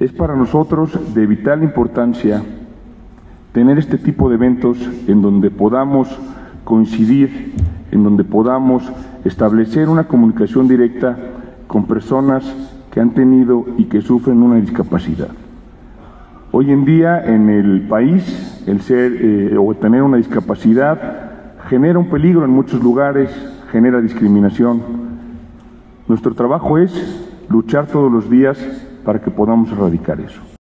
Es para nosotros de vital importancia tener este tipo de eventos en donde podamos coincidir, en donde podamos establecer una comunicación directa con personas que han tenido y que sufren una discapacidad. Hoy en día en el país el ser eh, o tener una discapacidad genera un peligro en muchos lugares, genera discriminación. Nuestro trabajo es luchar todos los días para que podamos erradicar eso.